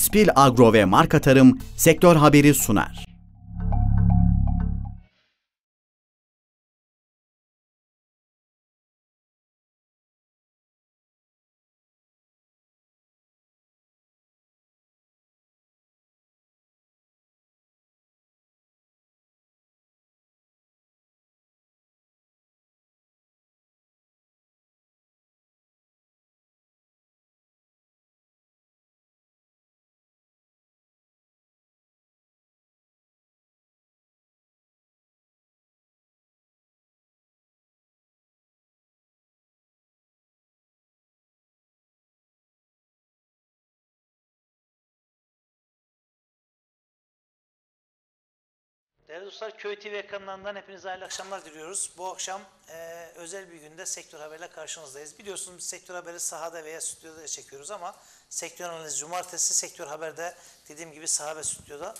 Spil Agro ve Marka Tarım sektör haberi sunar. Değerli dostlar, Köy TV ekranlarından hepinize hayırlı akşamlar diliyoruz. Bu akşam e, özel bir günde sektör haberle karşınızdayız. Biliyorsunuz biz sektör haberi sahada veya stüdyoda çekiyoruz ama sektör analizi cumartesi sektör haberde dediğim gibi saha ve stüdyoda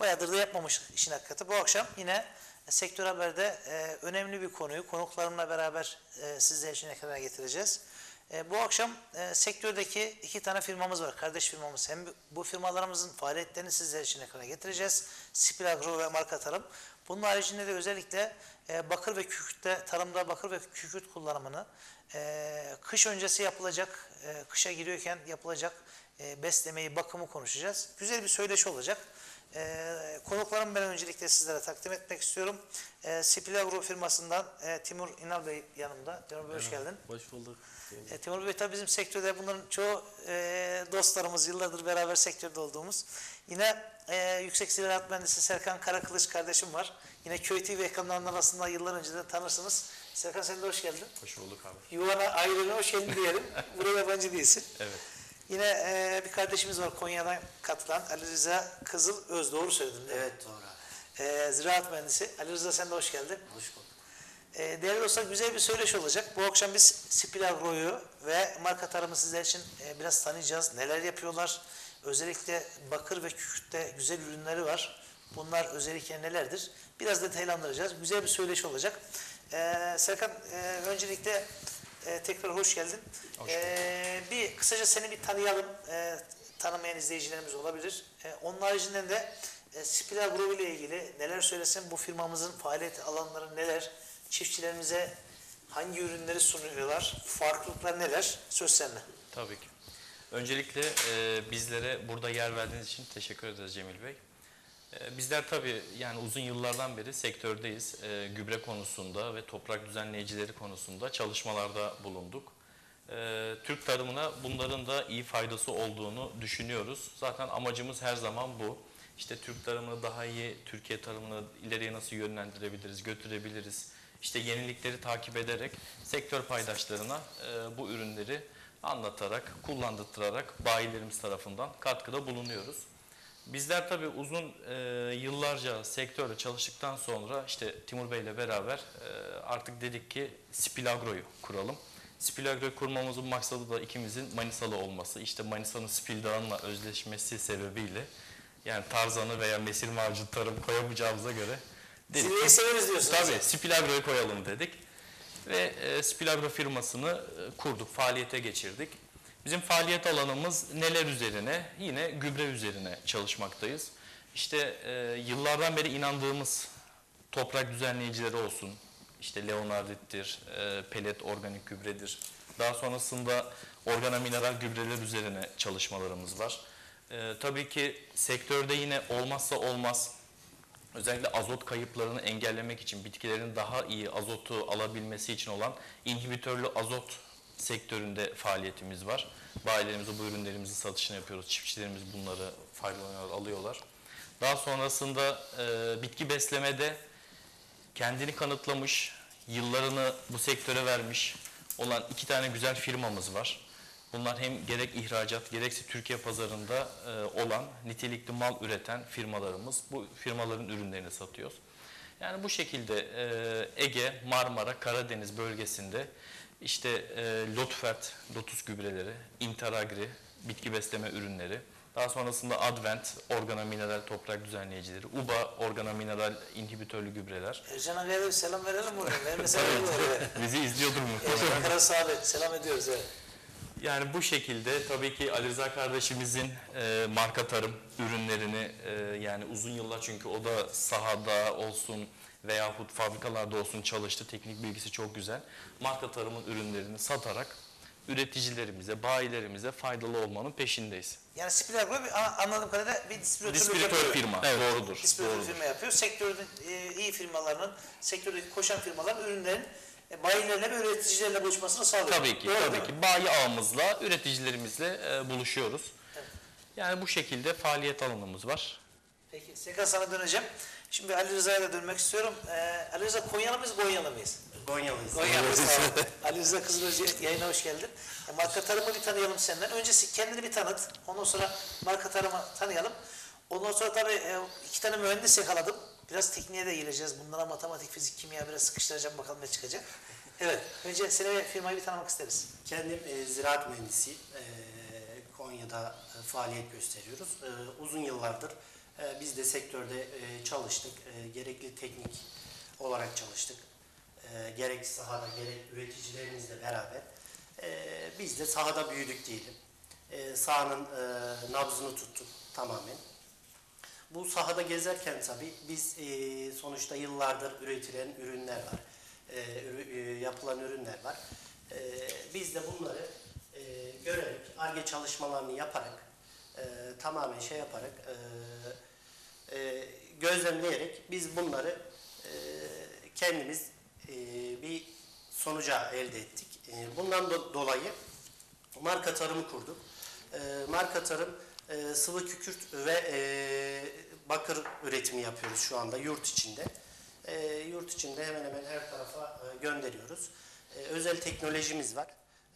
bayağıdır da yapmamış işin hakikati. Bu akşam yine sektör haberde e, önemli bir konuyu konuklarımla beraber e, sizler için ekrana getireceğiz. E, bu akşam e, sektördeki iki tane firmamız var. Kardeş firmamız. Hem bu firmalarımızın faaliyetlerini sizler için ekrana getireceğiz. Spil Agro ve Marka Tarım. Bunun haricinde de özellikle e, bakır ve kükürtte, tarımda bakır ve kükürt kullanımını, e, kış öncesi yapılacak, e, kışa giriyorken yapılacak e, beslemeyi, bakımı konuşacağız. Güzel bir söyleşi olacak. E, konuklarım ben öncelikle sizlere takdim etmek istiyorum. E, Spil Agro firmasından e, Timur İnal Bey yanımda. Timur Bey hoş geldin. Hoş bulduk. E, Timur Bey tabii bizim sektörde bunların çoğu e, dostlarımız, yıllardır beraber sektörde olduğumuz. Yine e, Yüksek Ziraat Mühendisi Serkan Karakılıç kardeşim var. Yine Köy TV ekranlarının arasında yıllar önceden tanırsınız. Serkan sen de hoş geldin. Hoş bulduk abi. Yuvana ailene hoş geldin diyelim. Buraya yabancı değilsin. Evet. Yine e, bir kardeşimiz var Konya'dan katılan Ali Rıza Kızıl Öz. Doğru söyledin değil mi? Evet doğru. E, Ziraat Mühendisi. Ali Rıza sen de hoş geldin. Hoş bulduk. E, değerli dostlar güzel bir söyleşi olacak. Bu akşam biz Spil Agro'yu ve marka tarımı sizler için e, biraz tanıyacağız. Neler yapıyorlar? Özellikle bakır ve kükürtte güzel ürünleri var. Bunlar özellikle nelerdir? Biraz detaylandıracağız. Güzel bir söyleşi olacak. E, Serkan e, öncelikle e, tekrar hoş geldin. Hoş E, bir kısaca seni bir tanıyalım. E, tanımayan izleyicilerimiz olabilir. E, onun haricinde de e, Spil Agro ile ilgili neler söylesin bu firmamızın faaliyet alanları neler? Çiftçilerimize hangi ürünleri sunuyorlar? Farklılıklar neler? Söz sende. Tabii ki. Öncelikle e, bizlere burada yer verdiğiniz için teşekkür ederiz Cemil Bey. E, bizler tabii yani uzun yıllardan beri sektördeyiz. E, gübre konusunda ve toprak düzenleyicileri konusunda çalışmalarda bulunduk. E, Türk tarımına bunların da iyi faydası olduğunu düşünüyoruz. Zaten amacımız her zaman bu. İşte Türk tarımını daha iyi, Türkiye tarımını ileriye nasıl yönlendirebiliriz, götürebiliriz. İşte yenilikleri takip ederek sektör paydaşlarına e, bu ürünleri anlatarak, kullandırtarak bayilerimiz tarafından katkıda bulunuyoruz. Bizler tabii uzun e, yıllarca sektörde çalıştıktan sonra işte Timur Bey ile beraber e, artık dedik ki Spilagro'yu kuralım. Spilagro'yu kurmamızın maksadı da ikimizin Manisalı olması. İşte Manisa'nın Spil Dağı'nla özleşmesi sebebiyle yani Tarzan'ı veya Mesir Macun tarım koyamayacağımıza göre dedik ki- severiz diyorsunuz. Tabii Spilagro'yu koyalım dedik. Ve e, Spilagro firmasını e, kurduk, faaliyete geçirdik. Bizim faaliyet alanımız neler üzerine? Yine gübre üzerine çalışmaktayız. İşte e, yıllardan beri inandığımız toprak düzenleyicileri olsun. İşte Leonardit'tir, e, pelet organik gübredir. Daha sonrasında organomineral gübreler üzerine çalışmalarımız var. E, tabii ki sektörde yine olmazsa olmaz özellikle azot kayıplarını engellemek için bitkilerin daha iyi azotu alabilmesi için olan inhibitörlü azot sektöründe faaliyetimiz var. Bayilerimize bu ürünlerimizin satışını yapıyoruz. Çiftçilerimiz bunları faydalanıyorlar, alıyorlar. Daha sonrasında e, bitki beslemede kendini kanıtlamış, yıllarını bu sektöre vermiş olan iki tane güzel firmamız var. Bunlar hem gerek ihracat gerekse Türkiye pazarında e, olan nitelikli mal üreten firmalarımız. Bu firmaların ürünlerini satıyoruz. Yani bu şekilde e, Ege, Marmara, Karadeniz bölgesinde işte e, Lotfert, Lotus gübreleri, Interagri, bitki besleme ürünleri, daha sonrasında Advent, organomineral toprak düzenleyicileri, UBA, organomineral inhibitörlü gübreler. Ercan Aga'ya selam verelim burada. Vermese evet. Bizi izliyordur muhtemelen. Ercan Kara. Selam ediyoruz. Evet. Yani bu şekilde tabii ki Ali Rıza kardeşimizin e, marka tarım ürünlerini e, yani uzun yıllar çünkü o da sahada olsun veyahut fabrikalarda olsun çalıştı. Teknik bilgisi çok güzel. Marka tarımın ürünlerini satarak üreticilerimize, bayilerimize faydalı olmanın peşindeyiz. Yani Spilagro bir- a- anladığım kadarıyla bir Distribütör yapıyor. firma. Evet. Doğrudur. Distribütör doğrudur. firma yapıyor. Sektörün e, iyi firmalarının, sektördeki koşan firmaların ürünlerin e, bayilerle ve üreticilerle buluşmasını sağlıyor. Tabii ki, Doğru tabii mi? ki. Bayi ağımızla, üreticilerimizle e, buluşuyoruz. Yani bu şekilde faaliyet alanımız var. Peki Sekan sana döneceğim. Şimdi Ali Rıza'ya da dönmek istiyorum. Ee, Ali Rıza Konyalı mıyız, Gonyalı mıyız? Konyalıyız. Konyalıyız. Ali Rıza Kızılöz yayına hoş geldin. E, marka tarımı bir tanıyalım senden. Öncesi kendini bir tanıt. Ondan sonra marka tarımı tanıyalım. Ondan sonra tabii e, iki tane mühendis yakaladım. Biraz tekniğe de gireceğiz. Bunlara matematik, fizik, kimya biraz sıkıştıracağım bakalım ne çıkacak. Evet. Önce seni ve firmayı bir tanımak isteriz. Kendim e, ziraat mühendisiyim. E, Konya'da e, faaliyet gösteriyoruz. E, uzun yıllardır e, biz de sektörde e, çalıştık. E, gerekli teknik olarak çalıştık. E, gerek sahada gerek üreticilerimizle beraber. Biz de sahada büyüdük diyelim. E, sahanın nabzını tuttuk tamamen. Bu sahada gezerken tabii biz sonuçta yıllardır üretilen ürünler var. Yapılan ürünler var. Biz de bunları görerek, ARGE çalışmalarını yaparak, tamamen şey yaparak, e, e, gözlemleyerek biz bunları e, kendimiz e, bir sonuca elde ettik. E, bundan do- dolayı marka tarımı kurduk. E, marka tarım e, sıvı kükürt ve e, bakır üretimi yapıyoruz şu anda yurt içinde. E, yurt içinde hemen hemen her tarafa e, gönderiyoruz. E, özel teknolojimiz var.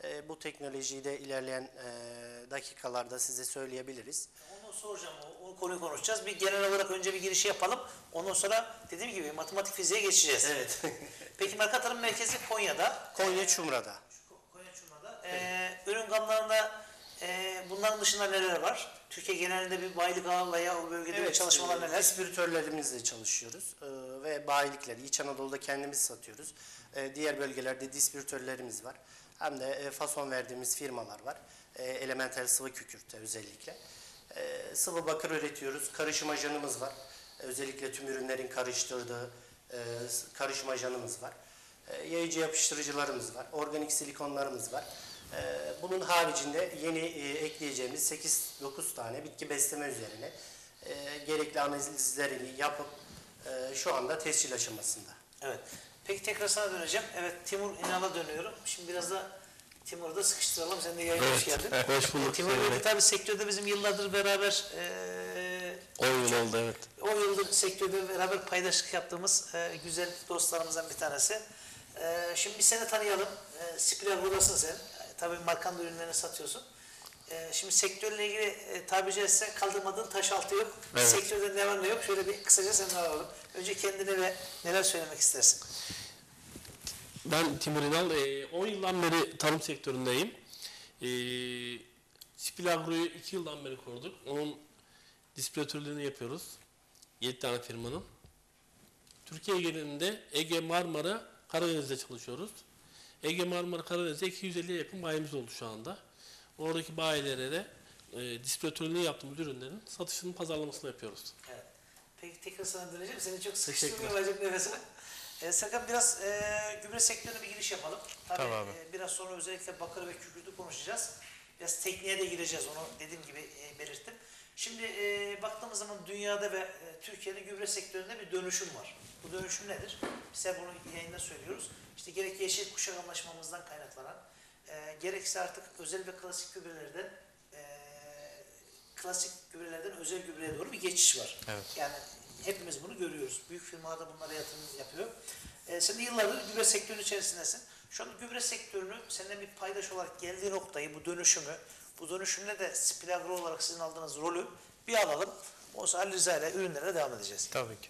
E, bu teknolojiyi de ilerleyen e, dakikalarda size söyleyebiliriz. Onu soracağım, o, o konuyu konuşacağız. Bir genel olarak önce bir girişi yapalım. Ondan sonra dediğim gibi matematik fiziğe geçeceğiz. Evet. Peki marka tarım merkezi Konya'da. Konya Çumra'da. Konya Çumra'da. Ee, ürün gamlarında e, bunların dışında neler var? Türkiye genelinde bir bayilik ağı veya o bölgede bir çalışmalar e, neler? Distribütörlerimizle çalışıyoruz e, ve bayilikleri İç Anadolu'da kendimiz satıyoruz. E, diğer bölgelerde distribütörlerimiz var. Hem de e, fason verdiğimiz firmalar var. E, elementel sıvı kükürtte özellikle. E, sıvı bakır üretiyoruz. Karışım ajanımız var. Özellikle tüm ürünlerin karıştırdığı karışım ajanımız var. Yayıcı yapıştırıcılarımız var. Organik silikonlarımız var. Bunun haricinde yeni ekleyeceğimiz 8-9 tane bitki besleme üzerine gerekli analizlerini yapıp şu anda tescil aşamasında. Evet. Peki tekrar sana döneceğim. Evet Timur İnal'a dönüyorum. Şimdi biraz da Timur'u da sıkıştıralım. Sen de yayına hoş geldin. Hoş bulduk. Timur Bey tabii sektörde bizim yıllardır beraber e, 10 yıl oldu evet. O yıldır sektörde beraber paydaşlık yaptığımız e, güzel dostlarımızdan bir tanesi. E, şimdi bir seni tanıyalım. E, Spiral buradasın sen. E, tabii markanın ürünlerini satıyorsun. E, şimdi sektörle ilgili e, tabiri caizse kaldırmadığın taş altı yok. Evet. Sektörde ne var ne yok. Şöyle bir kısaca senden alalım. Önce kendine ve neler söylemek istersin? Ben Timur İnal. e, 10 yıldan beri tarım sektöründeyim. E, Spilagro'yu 2 yıldan beri kurduk. Onun distribütörlüğünü yapıyoruz. 7 tane firmanın. Türkiye genelinde Ege, Marmara, Karadeniz'de çalışıyoruz. Ege, Marmara, Karadeniz'de 250'ye yakın bayimiz oldu şu anda. Oradaki bayilere de e, distribütörlüğünü yaptığımız ürünlerin satışının pazarlamasını yapıyoruz. Evet. Peki tekrar sana döneceğim. Seni çok Teşekkürler. sıkıştırmayacak nefesine. E, Serkan biraz e, gübre sektörüne bir giriş yapalım. Tabii Tamam abi. e, biraz sonra özellikle bakır ve kükürtü konuşacağız. Biraz tekniğe de gireceğiz onu dediğim gibi e, belirttim. Şimdi e, baktığımız zaman dünyada ve e, Türkiye'de gübre sektöründe bir dönüşüm var. Bu dönüşüm nedir? Biz hep bunu yayında söylüyoruz. İşte gerek yeşil kuşak anlaşmamızdan kaynaklanan, e, gerekse artık özel ve klasik gübrelerden e, klasik gübrelerden özel gübreye doğru bir geçiş var. Evet. Yani hepimiz bunu görüyoruz. Büyük firmalar da bunlara yatırım yapıyor. Ee, sen de yıllardır gübre sektörü içerisindesin. Şu an gübre sektörünü senden bir paydaş olarak geldiği noktayı, bu dönüşümü, bu dönüşümde de Spilagro olarak sizin aldığınız rolü bir alalım. O zaman Ali Rıza ile ürünlere devam edeceğiz. Tabii ki.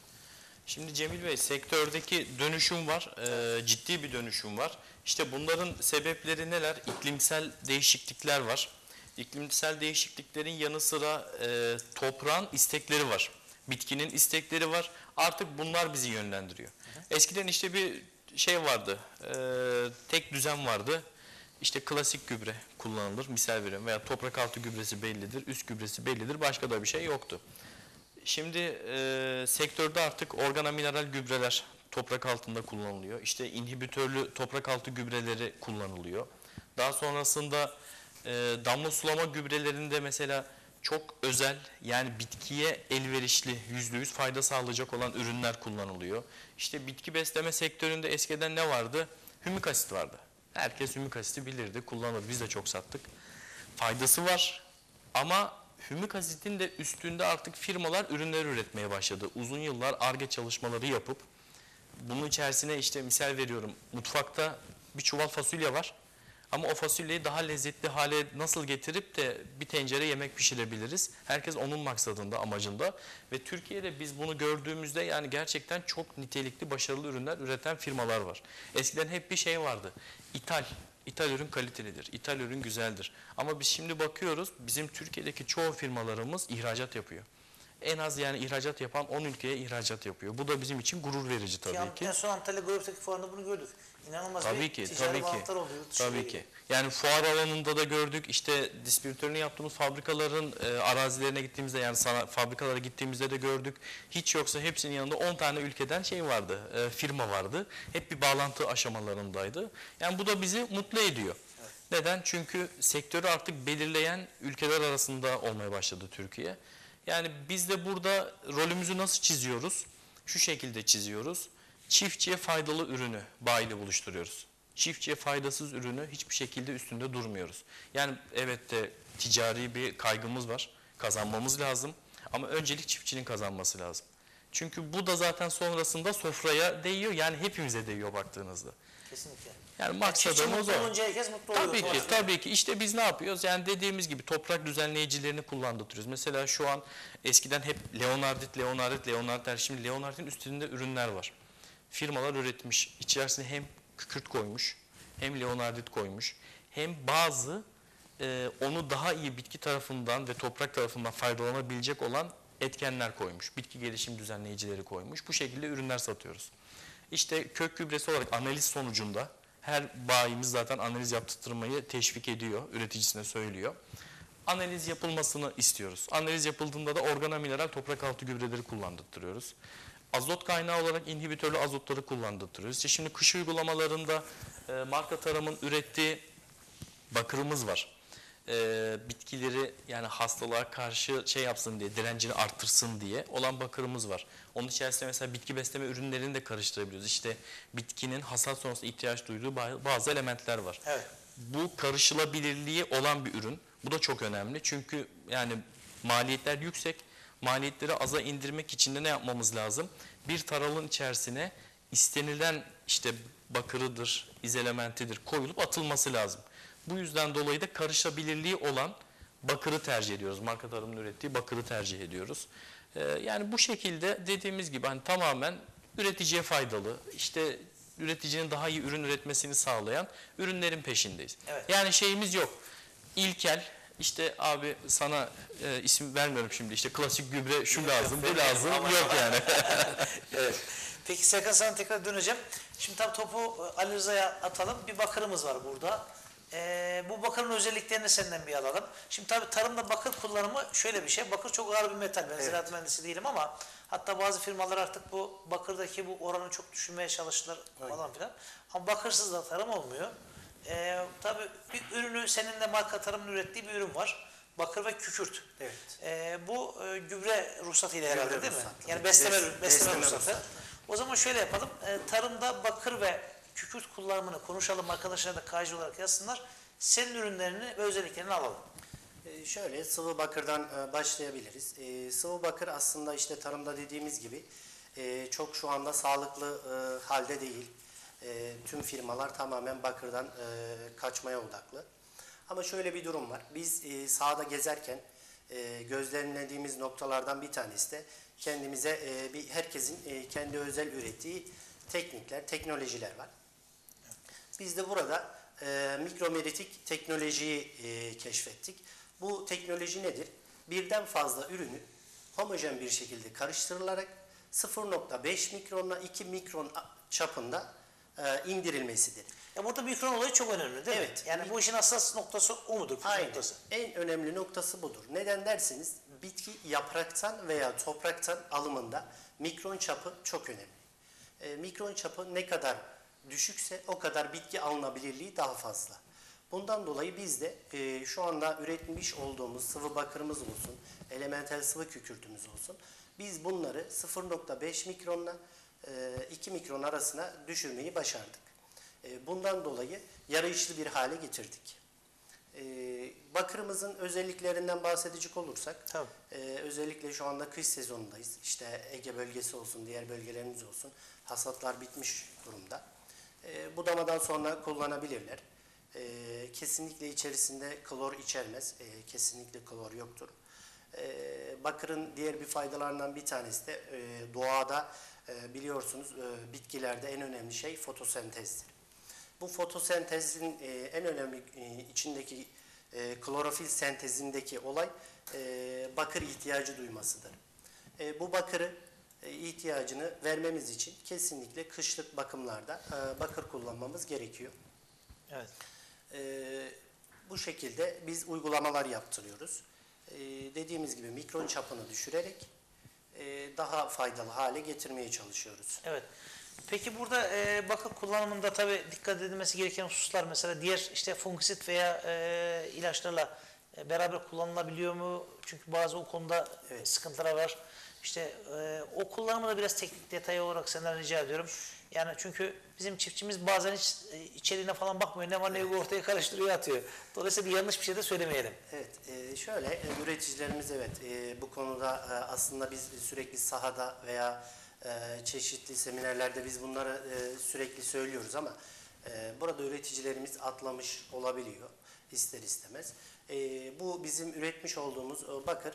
Şimdi Cemil Bey sektördeki dönüşüm var, e, ciddi bir dönüşüm var. İşte bunların sebepleri neler? İklimsel değişiklikler var. İklimsel değişikliklerin yanı sıra e, toprağın istekleri var. Bitkinin istekleri var. Artık bunlar bizi yönlendiriyor. Eskiden işte bir şey vardı, e, tek düzen vardı. işte klasik gübre kullanılır. Misal veriyorum veya toprak altı gübresi bellidir, üst gübresi bellidir. Başka da bir şey yoktu. Şimdi e, sektörde artık organomineral gübreler toprak altında kullanılıyor. İşte inhibitörlü toprak altı gübreleri kullanılıyor. Daha sonrasında e, damla sulama gübrelerinde mesela çok özel yani bitkiye elverişli yüzde yüz fayda sağlayacak olan ürünler kullanılıyor. İşte bitki besleme sektöründe eskiden ne vardı? Hümik asit vardı. Herkes hümik asiti bilirdi, kullanırdı. Biz de çok sattık. Faydası var ama hümik asitin de üstünde artık firmalar ürünler üretmeye başladı. Uzun yıllar ARGE çalışmaları yapıp bunun içerisine işte misal veriyorum mutfakta bir çuval fasulye var. Ama o fasulyeyi daha lezzetli hale nasıl getirip de bir tencere yemek pişirebiliriz? Herkes onun maksadında, amacında. Ve Türkiye'de biz bunu gördüğümüzde yani gerçekten çok nitelikli, başarılı ürünler üreten firmalar var. Eskiden hep bir şey vardı. İthal. İthal ürün kalitelidir. İthal ürün güzeldir. Ama biz şimdi bakıyoruz bizim Türkiye'deki çoğu firmalarımız ihracat yapıyor. En az yani ihracat yapan 10 ülkeye ihracat yapıyor. Bu da bizim için gurur verici tabii Ki en son Antalya Growth'taki fuarında bunu gördük. İnanılmaz Tabii bir ki, ticari tabii ki. oluyor. Tabii ki. Yani fuar alanında da gördük. İşte distribütörünü yaptığımız fabrikaların e, arazilerine gittiğimizde yani sana, fabrikalara gittiğimizde de gördük. Hiç yoksa hepsinin yanında 10 tane ülkeden şey vardı, e, firma vardı. Hep bir bağlantı aşamalarındaydı. Yani bu da bizi mutlu ediyor. Neden? Çünkü sektörü artık belirleyen ülkeler arasında olmaya başladı Türkiye. Yani biz de burada rolümüzü nasıl çiziyoruz? Şu şekilde çiziyoruz. Çiftçiye faydalı ürünü bayiyle buluşturuyoruz. Çiftçiye faydasız ürünü hiçbir şekilde üstünde durmuyoruz. Yani evet de ticari bir kaygımız var. Kazanmamız lazım. Ama öncelik çiftçinin kazanması lazım. Çünkü bu da zaten sonrasında sofraya değiyor. Yani hepimize değiyor baktığınızda. Kesinlikle. Yani maksadımız o. olunca herkes mutlu oluyor. Tabii ki, Doğru. tabii ki. İşte biz ne yapıyoruz? Yani dediğimiz gibi toprak düzenleyicilerini kullandırıyoruz. Mesela şu an eskiden hep Leonardit, Leonardit, Leonardit. Şimdi Leonardit'in üstünde ürünler var. Firmalar üretmiş. İçerisine hem kükürt koymuş, hem Leonardit koymuş, hem bazı e, onu daha iyi bitki tarafından ve toprak tarafından faydalanabilecek olan etkenler koymuş. Bitki gelişim düzenleyicileri koymuş. Bu şekilde ürünler satıyoruz. İşte kök gübresi olarak analiz sonucunda her bayimiz zaten analiz yaptırmayı teşvik ediyor, üreticisine söylüyor. Analiz yapılmasını istiyoruz. Analiz yapıldığında da organomineral toprak altı gübreleri kullandırtıyoruz. Azot kaynağı olarak inhibitörlü azotları kullandırtıyoruz. İşte şimdi kış uygulamalarında e, marka tarımın ürettiği bakırımız var. E, bitkileri yani hastalığa karşı şey yapsın diye, direncini arttırsın diye olan bakırımız var. Onun içerisinde mesela bitki besleme ürünlerini de karıştırabiliyoruz. İşte bitkinin hasat sonrası ihtiyaç duyduğu ba- bazı elementler var. Evet. Bu karışılabilirliği olan bir ürün. Bu da çok önemli. Çünkü yani maliyetler yüksek. Maliyetleri aza indirmek için de ne yapmamız lazım? Bir taralın içerisine istenilen işte bakırıdır, izelementidir koyulup atılması lazım. Bu yüzden dolayı da karışabilirliği olan bakırı tercih ediyoruz. Marka tarımın ürettiği bakırı tercih ediyoruz. Ee, yani bu şekilde dediğimiz gibi hani tamamen üreticiye faydalı, işte üreticinin daha iyi ürün üretmesini sağlayan ürünlerin peşindeyiz. Evet. Yani şeyimiz yok. İlkel işte abi sana e, isim vermiyorum şimdi işte klasik gübre şu lazım bu lazım yok yani. Peki Serkan tekrar döneceğim. Şimdi tabii topu Ali Rıza'ya atalım. Bir bakırımız var burada. Ee, bu bakırın özelliklerini senden bir alalım. Şimdi tabii tarımda bakır kullanımı şöyle bir şey. Bakır çok ağır bir metal. Ben ziraat mühendisi değilim ama hatta bazı firmalar artık bu bakırdaki bu oranı çok düşürmeye çalıştılar falan filan. Ama bakırsız da tarım olmuyor. Ee, tabii bir ürünü senin de marka tarımın ürettiği bir ürün var. Bakır ve kükürt. Evet. Ee, bu e, gübre ruhsatıyla herhalde Gübre değil mi? ruhsatı. Yani besleme, Bes- besleme, besleme ruhsatı. ruhsatı. O zaman şöyle yapalım. E, tarımda bakır ve kükürt kullanımını konuşalım. Arkadaşlar da KJ olarak yazsınlar. Senin ürünlerini ve özelliklerini alalım. Ee, Şöyle sıvı bakırdan e, başlayabiliriz. Ee, Sıvı bakır aslında işte tarımda dediğimiz gibi e, çok şu anda sağlıklı e, halde değil. E, Tüm firmalar tamamen bakırdan e, kaçmaya odaklı. Ama şöyle bir durum var. Biz e, sahada gezerken e, gözlemlediğimiz noktalardan bir tanesi de kendimize e, bir herkesin e, kendi özel ürettiği teknikler, teknolojiler var. Biz de burada e, mikromeritik teknolojiyi e, keşfettik. Bu teknoloji nedir? Birden fazla ürünü homojen bir şekilde karıştırılarak 0.5 mikronla 2 mikron çapında e, indirilmesidir. Ya burada mikron olayı çok önemli değil mi? Evet. Yani bu işin hassas noktası o mudur? Aynen. noktası. En önemli noktası budur. Neden derseniz bitki yapraktan veya topraktan alımında mikron çapı çok önemli. E, mikron çapı ne kadar düşükse o kadar bitki alınabilirliği daha fazla. Bundan dolayı biz de e, şu anda üretmiş olduğumuz sıvı bakırımız olsun, elementel sıvı kükürtümüz olsun. Biz bunları 0.5 mikronla 2 mikron arasına düşürmeyi başardık. E, bundan dolayı yarayışlı bir hale getirdik. E, bakırımızın özelliklerinden bahsedecek olursak, Tabii. e, özellikle şu anda kış sezonundayız. İşte Ege bölgesi olsun, diğer bölgelerimiz olsun. Hasatlar bitmiş durumda. E, budamadan sonra kullanabilirler. E, kesinlikle içerisinde klor içermez. E, kesinlikle klor yoktur. Bakırın diğer bir faydalarından bir tanesi de e, doğada e, biliyorsunuz e, bitkilerde en önemli şey fotosentezdir. Bu fotosentezin e, en önemli e, içindeki e, klorofil sentezindeki olay e, bakır ihtiyacı duymasıdır. E, bu bakırı e, ihtiyacını vermemiz için kesinlikle kışlık bakımlarda e, bakır kullanmamız gerekiyor. Evet. E, bu şekilde biz uygulamalar yaptırıyoruz. E, dediğimiz gibi mikron çapını düşürerek e, daha faydalı hale getirmeye çalışıyoruz. Evet. Peki burada e, bakır kullanımında tabii dikkat edilmesi gereken hususlar mesela diğer işte fungisit veya e, ilaçlarla e, beraber kullanılabiliyor mu? Çünkü bazı o konuda Evet. sıkıntılar var. İşte e, o kullanımı da biraz teknik detay olarak senden rica ediyorum. Yani çünkü bizim çiftçimiz bazen hiç e, içeriğine falan bakmıyor. Ne var ne yok ortaya karıştırıyor atıyor. Dolayısıyla bir yanlış bir şey de söylemeyelim. Evet, e, şöyle e, üreticilerimiz evet bu konuda aslında biz sürekli sahada veya çeşitli seminerlerde biz bunları sürekli söylüyoruz ama burada üreticilerimiz atlamış olabiliyor ister istemez. Bu bizim üretmiş olduğumuz bakır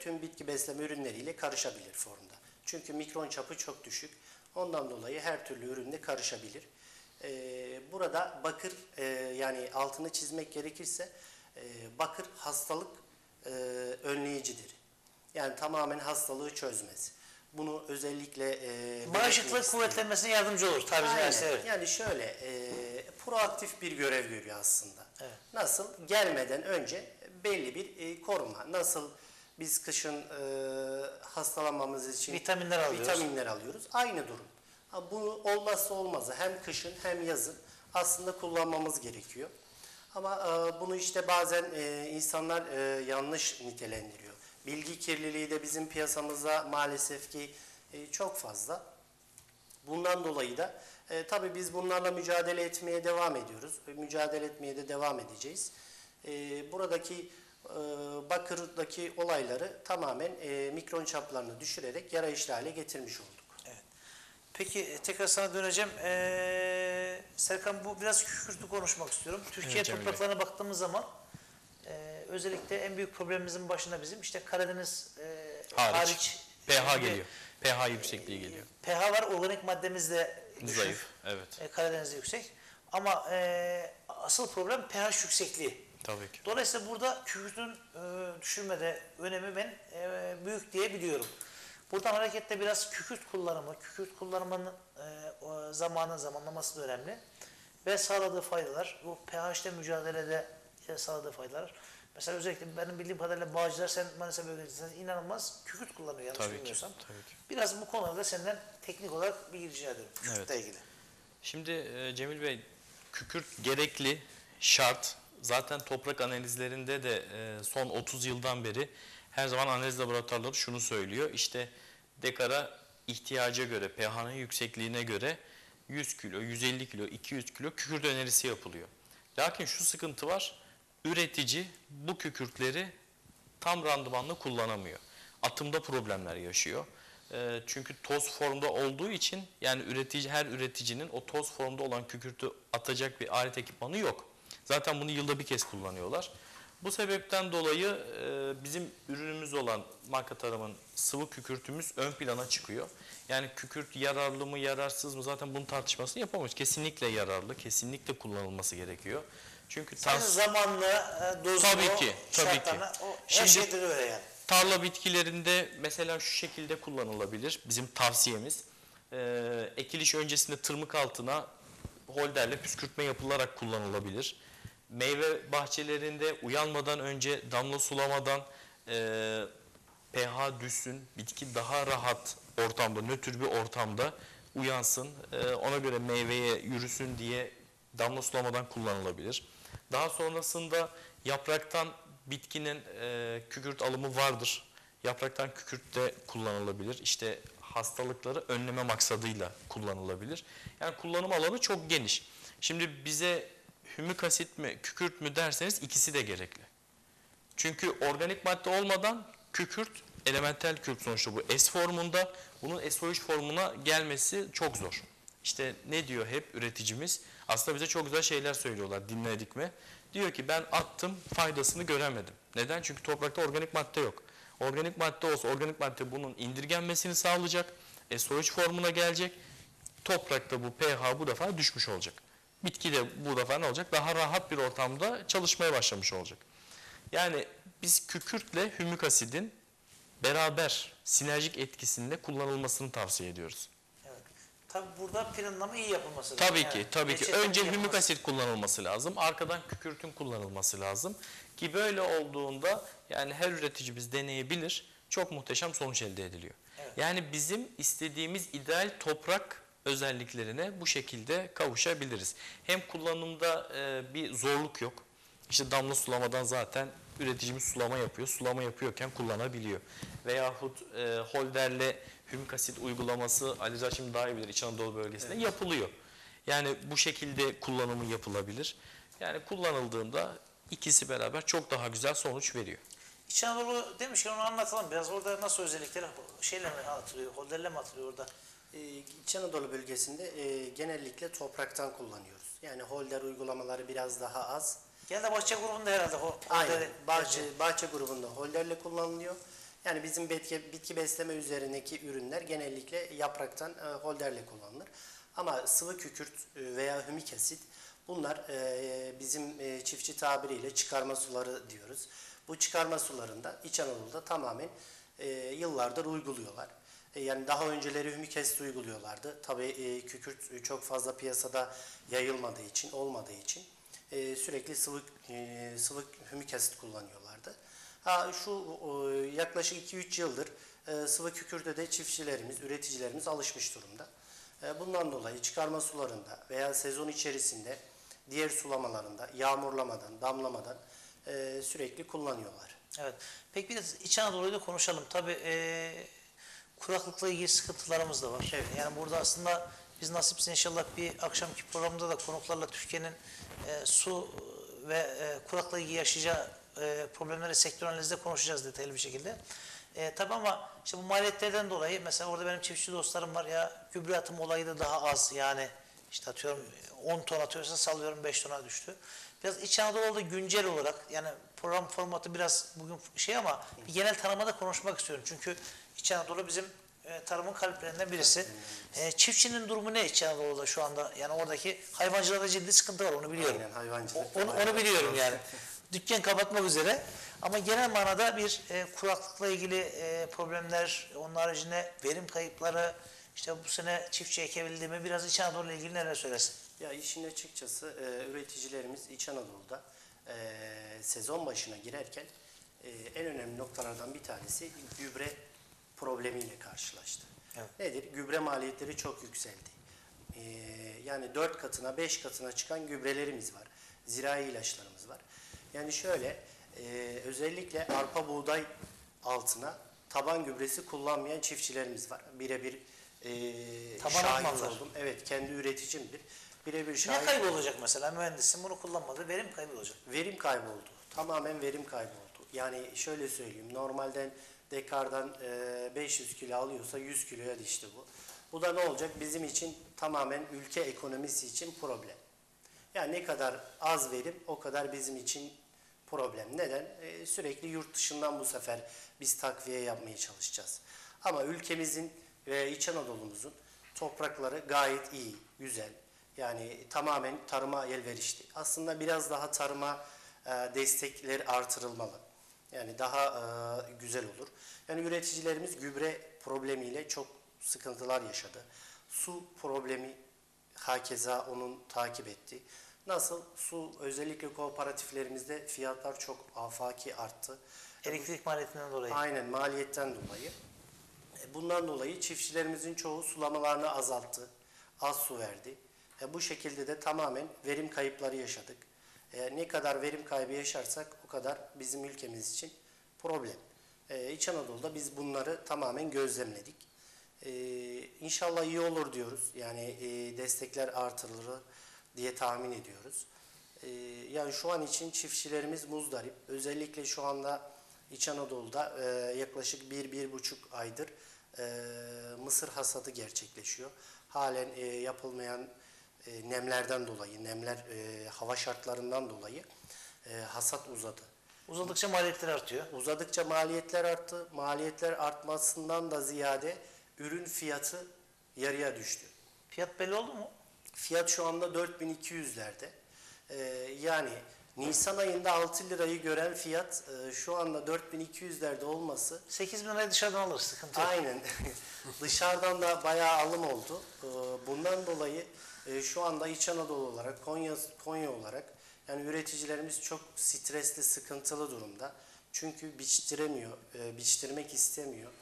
tüm bitki besleme ürünleriyle karışabilir formda. Çünkü mikron çapı çok düşük. Ondan dolayı her türlü ürünle karışabilir. Ee, burada bakır e, yani altını çizmek gerekirse e, bakır hastalık e, önleyicidir. Yani tamamen hastalığı çözmez. Bunu özellikle e, Bağışıklık kuvvetlenmesine yardımcı olur tabii Aynen. Evet. Yani şöyle e, proaktif bir görev görüyor aslında. Evet. Nasıl gelmeden önce belli bir e, koruma. Nasıl biz kışın e, hastalanmamız için Vitaminler alıyoruz. vitaminler alıyoruz. Aynı durum. Bu olmazsa olmazı hem kışın hem yazın aslında kullanmamız gerekiyor. Ama e, bunu işte bazen e, insanlar e, yanlış nitelendiriyor. Bilgi kirliliği de bizim piyasamızda maalesef ki e, çok fazla. Bundan dolayı da e, tabii biz bunlarla mücadele etmeye devam ediyoruz. E, mücadele etmeye de devam edeceğiz. E, buradaki bakırdaki olayları tamamen e, mikron çaplarını düşürerek yarayışlı hale getirmiş olduk. Peki e, tekrar sana döneceğim. Ee, Serkan bu biraz kükürtlü konuşmak istiyorum. Türkiye Evet, topraklarına baktığımız zaman e, özellikle en büyük problemimizin başında bizim işte Karadeniz e, Hariç. hariç. pH Şimdi, geliyor. pH yüksekliği geliyor. pH var, organik maddemiz de düşük. Zayıf. Evet. E, Karadeniz'de yüksek. Ama e, asıl problem pH yüksekliği. Tabii ki. Dolayısıyla burada kükürtün e, düşürmede önemi ben e, büyük diye biliyorum. Buradan hareketle biraz kükürt kullanımı, kükürt kullanımının e, o zamanı zamanlaması da önemli. Ve sağladığı faydalar, bu pH'te mücadelede e, sağladığı faydalar. Mesela özellikle benim bildiğim kadarıyla bağcılar sen Manisa bölgesinde inanılmaz kükürt kullanıyor yanlış Tabii ki, bilmiyorsam. tabii ki. Biraz bu konuda senden teknik olarak bilgi rica ediyorum kükürtle ilgili. Şimdi e, Cemil Bey, kükürt gerekli, şart. Zaten toprak analizlerinde de e, son 30 yıldan beri her zaman analiz laboratuvarları şunu söylüyor. İşte dekara ihtiyaca göre, pH'nin yüksekliğine göre 100 kilo, 150 kilo, 200 kilo kükürt önerisi yapılıyor. Lakin şu sıkıntı var. Üretici bu kükürtleri tam randımanla kullanamıyor. Atımda problemler yaşıyor. Ee, çünkü toz formda olduğu için yani üretici her üreticinin o toz formda olan kükürtü atacak bir alet ekipmanı yok. Zaten bunu yılda bir kez kullanıyorlar. Bu sebepten dolayı e, bizim ürünümüz olan marka tarımın sıvı kükürtümüz ön plana çıkıyor. Yani kükürt yararlı mı yararsız mı zaten bunun tartışmasını yapamayız. Kesinlikle yararlı, kesinlikle kullanılması gerekiyor. Çünkü tas- zamanla, e, dozunu, Tabii ki, tabii ki. o, her Şimdi- şeyde öyle yani. Tarla bitkilerinde mesela şu şekilde kullanılabilir. Bizim tavsiyemiz. Ee, ekiliş öncesinde tırmık altına holderle püskürtme yapılarak kullanılabilir. Meyve bahçelerinde uyanmadan önce damla sulamadan e, pH düşsün, bitki daha rahat ortamda, nötr bir ortamda uyansın, e, ona göre meyveye yürüsün diye damla sulamadan kullanılabilir. Daha sonrasında yapraktan bitkinin e, kükürt alımı vardır. Yapraktan kükürt de kullanılabilir. İşte hastalıkları önleme maksadıyla kullanılabilir. Yani kullanım alanı çok geniş. Şimdi bize hümik asit mi, kükürt mü derseniz ikisi de gerekli. Çünkü organik madde olmadan kükürt, elementel kükürt sonuçta bu S formunda. Bunun SO3 formuna gelmesi çok zor. İşte ne diyor hep üreticimiz? Aslında bize çok güzel şeyler söylüyorlar dinledik mi? Diyor ki ben attım faydasını göremedim. Neden? Çünkü toprakta organik madde yok. Organik madde olsa organik madde bunun indirgenmesini sağlayacak. SO3 formuna gelecek. Toprakta bu pH bu defa düşmüş olacak. Bitki de bu defa ne olacak? Daha rahat bir ortamda çalışmaya başlamış olacak. Yani biz kükürtle hümik asidin beraber sinerjik etkisinde kullanılmasını tavsiye ediyoruz. Evet. Tabii burada planlama iyi yapılması lazım. Tabii Yani ki, tabii ki. Önce yapılması- asit kullanılması lazım. Arkadan kükürtün kullanılması lazım. Ki böyle olduğunda yani her üreticimiz deneyebilir. Çok muhteşem sonuç elde ediliyor. Evet. Yani bizim istediğimiz ideal toprak özelliklerine bu şekilde kavuşabiliriz. Hem kullanımda e, bir zorluk yok. İşte damla sulamadan zaten üreticimiz sulama yapıyor. Sulama yapıyorken kullanabiliyor. Veyahut e, holderle hümik asit uygulaması Ali Rıza şimdi daha iyi bilir İç Anadolu bölgesinde yapılıyor. Yani bu şekilde kullanımı yapılabilir. Yani kullanıldığında ikisi beraber çok daha güzel sonuç veriyor. İç Anadolu demişken onu anlatalım biraz. Orada nasıl özellikleri şeyle mi atılıyor, holderle mi atılıyor orada? Ee, İç Anadolu bölgesinde e, genellikle topraktan kullanıyoruz. Yani holder uygulamaları biraz daha az. Genelde bahçe grubunda herhalde ho- Aynen. holder- Bahçe, bahçe grubunda holderle kullanılıyor. Yani bizim bitki, bitki besleme üzerindeki ürünler genellikle yapraktan e, holderle kullanılır. Ama sıvı kükürt e, veya hümik asit bunlar e, bizim e, çiftçi tabiriyle çıkarma suları diyoruz. Bu çıkarma sularında İç Anadolu'da tamamen e, yıllardır uyguluyorlar. E, yani daha önceleri hümik asit uyguluyorlardı. Tabii e, kükürt çok fazla piyasada yayılmadığı için, olmadığı için e, sürekli sıvı e, sıvı hümik asit kullanıyorlardı. Ha şu yaklaşık 2-3 yıldır e, sıvı kükürde de çiftçilerimiz, üreticilerimiz alışmış durumda. E, bundan dolayı çıkarma sularında veya sezon içerisinde diğer sulamalarında yağmurlamadan, damlamadan sürekli kullanıyorlar. Evet. Peki biraz İç Anadolu'yu da konuşalım. Tabii kuraklıkla ilgili sıkıntılarımız da var. Evet. Yani burada aslında biz nasipse inşallah bir akşamki programda da konuklarla Türkiye'nin eee, su ve eee, kuraklıkla ilgili yaşayacağı eee, problemleri sektör analizde konuşacağız detaylı bir şekilde. Eee tabii ama işte bu maliyetlerden dolayı mesela orada benim çiftçi dostlarım var ya gübre atım olayı da daha az yani işte atıyorum 10 ton atıyorsa sallıyorum 5 tona düştü. Biraz İç Anadolu'da güncel olarak yani program formatı biraz bugün şey ama bir genel tanımada konuşmak istiyorum. Çünkü İç Anadolu bizim e, tarımın kalplerinden birisi. E, çiftçinin durumu ne İç Anadolu'da şu anda? Yani oradaki hayvancılıkta ciddi sıkıntı var onu biliyorum. Aynen, hayvancılık O- onu, var. onu biliyorum yani. Dükkan kapatmak üzere. Ama genel manada bir e, kuraklıkla ilgili e, problemler, onun haricinde verim kayıpları, işte bu sene çiftçi ekebildi mi? Biraz İç Anadolu ile ilgili neler söylesin? Ya işin açıkçası e, üreticilerimiz İç Anadolu'da e, sezon başına girerken e, en önemli noktalardan bir tanesi gübre problemiyle karşılaştı. Evet. Nedir? Gübre maliyetleri çok yükseldi. E, yani 4 katına 5 katına çıkan gübrelerimiz var. Zirai ilaçlarımız var. Yani şöyle e, özellikle arpa buğday altına taban gübresi kullanmayan çiftçilerimiz var. Birebir e, Taban şahit atmazlar. oldum. Evet kendi üreticimdir. Birebir Ne şahit kaybı olacak mesela mühendisin bunu kullanmadı, verim kaybı olacak. Verim kayboldu. Tamamen verim kayboldu. Yani şöyle söyleyeyim. Normalden dekardan e, 500 kilo alıyorsa 100 kiloya düştü bu. Bu da ne olacak? Bizim için tamamen ülke ekonomisi için problem. Yani ne kadar az verim o kadar bizim için problem. Neden? E, sürekli yurt dışından bu sefer biz takviye yapmaya çalışacağız. Ama ülkemizin ve İç Anadolu'muzun toprakları gayet iyi, güzel. Yani tamamen tarıma elverişli. Aslında biraz daha tarıma e, destekler artırılmalı. Yani daha e, güzel olur. Yani üreticilerimiz gübre problemiyle çok sıkıntılar yaşadı. Su problemi hakeza onun takip etti. Nasıl? Su özellikle kooperatiflerimizde fiyatlar çok afaki arttı. Elektrik maliyetinden dolayı. Aynen maliyetten dolayı. E, Bundan dolayı çiftçilerimizin çoğu sulamalarını azalttı. Az su verdi. E, Bu şekilde de tamamen verim kayıpları yaşadık. E, Ne kadar verim kaybı yaşarsak o kadar bizim ülkemiz için problem. E, İç Anadolu'da biz bunları tamamen gözlemledik. E, İnşallah iyi olur diyoruz. Yani e, destekler artırılır diye tahmin ediyoruz. E, Yani şu an için çiftçilerimiz muzdarip. Özellikle şu anda İç Anadolu'da e, yaklaşık bir, bir buçuk aydır e, mısır hasadı gerçekleşiyor. Halen e, yapılmayan e, nemlerden dolayı, nemler e, hava şartlarından dolayı e, hasat uzadı. Uzadıkça maliyetler artıyor. Uzadıkça maliyetler arttı. Maliyetler artmasından da ziyade ürün fiyatı yarıya düştü. Fiyat belli oldu mu? Fiyat şu anda 4200'lerde. Ee, yani Nisan ayında 6 lirayı gören fiyat e, şu anda 4200'lerde olması 8 bin lirayı dışarıdan alır sıkıntı yok. aynen dışarıdan da bayağı alım oldu. Ee, bundan dolayı e, şu anda İç Anadolu olarak Konya Konya olarak yani üreticilerimiz çok stresli, sıkıntılı durumda. Çünkü biçtiremiyor, e, biçtirmek istemiyor.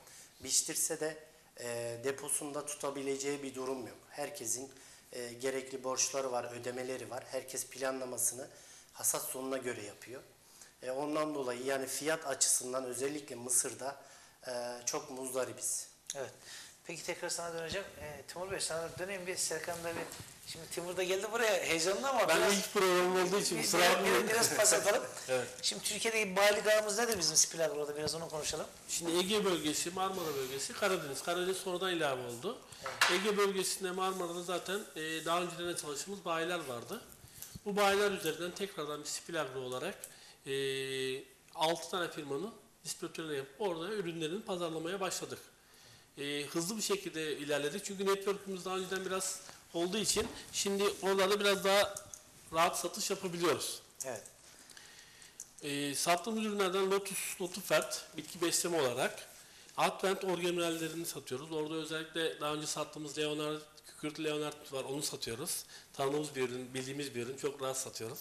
Biçtirse de e, deposunda tutabileceği bir durum yok. Herkesin e, gerekli borçları var, ödemeleri var. Herkes planlamasını hasat sonuna göre yapıyor. Ondan dolayı yani fiyat açısından özellikle Mısır'da e, çok muzdaribiz. Evet. Peki tekrar sana döneceğim. Ee, Timur Bey sana döneyim bir Serkan'da bir Şimdi Timur da geldi buraya heyecanlı ama Ben biraz, ilk programım olduğu için bir- kusura biraz, bakmayın. biraz pas atalım. Evet. Şimdi Türkiye'deki bayilik ağımız nedir bizim Spilag orada biraz onu konuşalım. Şimdi Ege bölgesi, Marmara bölgesi, Karadeniz. Karadeniz sonradan ilave oldu. Ege bölgesinde Marmara'da zaten e, daha önceden de çalıştığımız bayiler vardı. Bu bayiler üzerinden tekrardan bir Spilagro olarak e, 6 tane firmanın distribütörünü yapıp orada ürünlerini pazarlamaya başladık. E, hızlı bir şekilde ilerledik. Çünkü network'ümüz daha önceden biraz olduğu için şimdi oralarda biraz daha rahat satış yapabiliyoruz. Evet. E, sattığımız ürünlerden Lotus, Lotufert, bitki besleme olarak Advent organellerini satıyoruz. Orada özellikle daha önce sattığımız Leonard, kükürt Leonard var, onu satıyoruz. Tanıdığımız bir ürün, bildiğimiz bir ürün, çok rahat satıyoruz.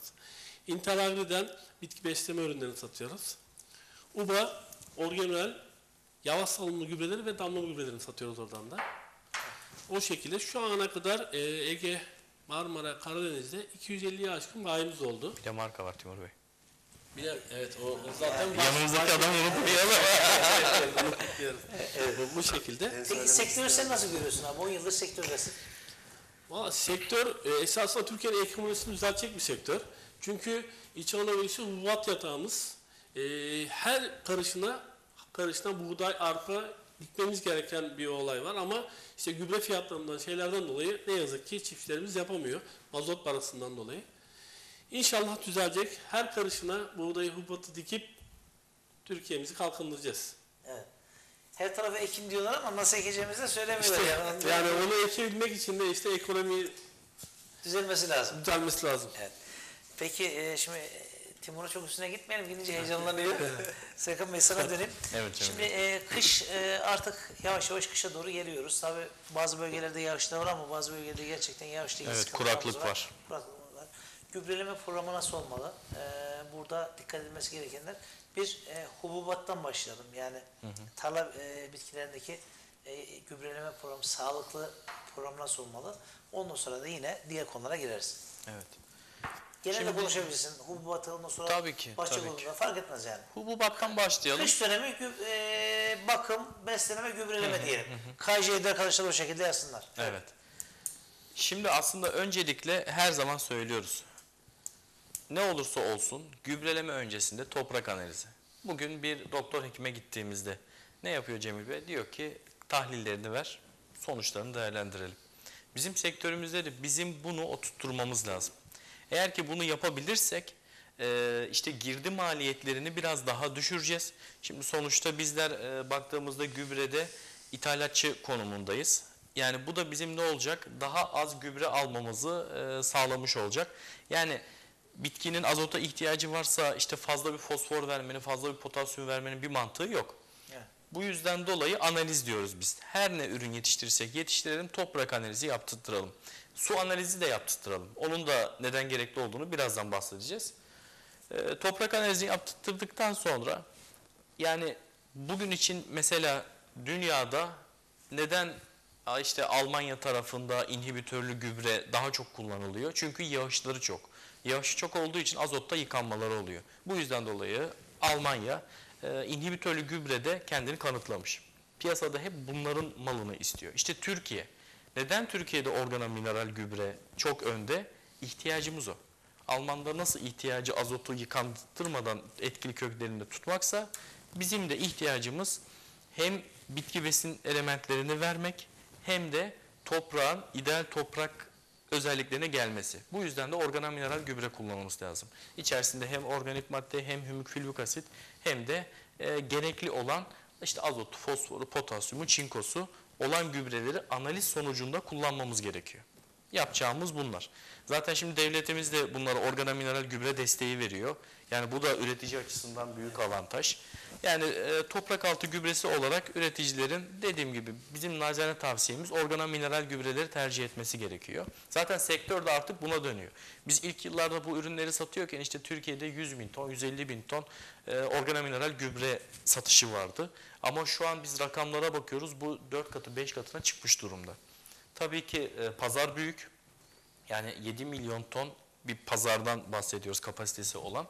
Interagri'den bitki besleme ürünlerini satıyoruz. UBA, organel, yavaş salınımlı gübreleri ve damlama gübrelerini satıyoruz oradan da. O şekilde şu ana kadar e, Ege, Marmara, Karadeniz'de 250'ye aşkın bayimiz oldu. Bir de marka var Timur Bey. Bir de, evet o, o zaten Yanımızdaki adamı unutmayalım. Evet, bu şekilde. Peki sektörü sen nasıl görüyorsun abi? 10 yıldır sektördesin. Valla sektör e, esasında Türkiye'nin ekonomisini düzeltecek bir sektör. Çünkü İç Anadolu bölgesi hububat yatağımız. E, her karışına karışına buğday, arpa dikmemiz gereken bir olay var ama işte gübre fiyatlarından şeylerden dolayı ne yazık ki çiftçilerimiz yapamıyor. Mazot parasından dolayı. İnşallah düzelecek. Her karışına buğdayı, hububatı dikip Türkiye'mizi kalkındıracağız. Evet. Her tarafa ekin diyorlar ama nasıl ekeceğimizi de söylemiyorlar. İşte, yani. Yani onu ekebilmek için de işte ekonomi düzelmesi lazım. düzelmesi lazım. Evet. Peki e, şimdi Timur'un çok üstüne gitmeyelim. Gidince heyecanlanıyor. Bey sana döneyim. Evet, canım. Şimdi e, kış e, artık yavaş yavaş kışa doğru geliyoruz. Tabi bazı bölgelerde yağışlar var ama bazı bölgelerde gerçekten yağış değil. Evet, kuraklık var. Kuraklık var. Gübreleme programı nasıl olmalı? E, burada dikkat edilmesi gerekenler. Bir e, hububattan başlayalım. Yani tarla e, bitkilerindeki e, gübreleme programı, sağlıklı program nasıl olmalı? Ondan sonra da yine diğer konulara gireriz. Evet. Genelde Şimdi bu- konuşabilirsin. Hububatı ondan sonra Tabii ki, bahçe tabii konusunda fark etmez yani. Hububattan başlayalım. Kış dönemi gü- e, bakım, besleme ve gübreleme diyelim. KJ'de arkadaşlar o şekilde yazsınlar. Evet. Şimdi aslında öncelikle her zaman söylüyoruz. Ne olursa olsun gübreleme öncesinde toprak analizi. Bugün bir doktor hekime gittiğimizde ne yapıyor Cemil Bey? Diyor ki tahlillerini ver, sonuçlarını değerlendirelim. Bizim sektörümüzde de bizim bunu oturtturmamız lazım. Eğer ki bunu yapabilirsek e, işte girdi maliyetlerini biraz daha düşüreceğiz. Şimdi sonuçta bizler e, baktığımızda gübrede ithalatçı konumundayız. Yani bu da bizim ne olacak? Daha az gübre almamızı e, sağlamış olacak. Yani bitkinin azota ihtiyacı varsa işte fazla bir fosfor vermenin, fazla bir potasyum vermenin bir mantığı yok. Evet. Bu yüzden dolayı analiz diyoruz biz. Her ne ürün yetiştirirsek yetiştirelim toprak analizi yaptırtıralım. Su analizi de yaptırtıralım. Onun da neden gerekli olduğunu birazdan bahsedeceğiz. Ee, toprak analizi yaptırttıktan sonra yani bugün için mesela dünyada neden işte Almanya tarafında inhibitörlü gübre daha çok kullanılıyor? Çünkü yağışları çok. Yağışı çok olduğu için azotta yıkanmaları oluyor. Bu yüzden dolayı Almanya e, inhibitörlü gübrede kendini kanıtlamış. Piyasada hep bunların malını istiyor. İşte Türkiye. Neden Türkiye'de organa mineral gübre çok önde? İhtiyacımız o. Alman'da nasıl ihtiyacı azotu yıkandırmadan etkili köklerinde tutmaksa bizim de ihtiyacımız hem bitki besin elementlerini vermek hem de toprağın ideal toprak özelliklerine gelmesi. Bu yüzden de organa mineral gübre kullanmamız lazım. İçerisinde hem organik madde hem hümükfilvik asit hem de e, gerekli olan işte azotu, fosforu, potasyumu, çinkosu olan gübreleri analiz sonucunda kullanmamız gerekiyor. Yapacağımız bunlar. Zaten şimdi devletimiz de bunlara organa mineral gübre desteği veriyor. Yani bu da üretici açısından büyük avantaj. Yani e, toprak altı gübresi olarak üreticilerin dediğim gibi bizim nacizane tavsiyemiz organa mineral gübreleri tercih etmesi gerekiyor. Zaten sektör de artık buna dönüyor. Biz ilk yıllarda bu ürünleri satıyorken işte Türkiye'de 100 bin ton, 150 bin ton e, organa mineral gübre satışı vardı. Ama şu an biz rakamlara bakıyoruz bu 4 katı 5 katına çıkmış durumda. Tabii ki e, pazar büyük. Yani 7 milyon ton bir pazardan bahsediyoruz kapasitesi olan.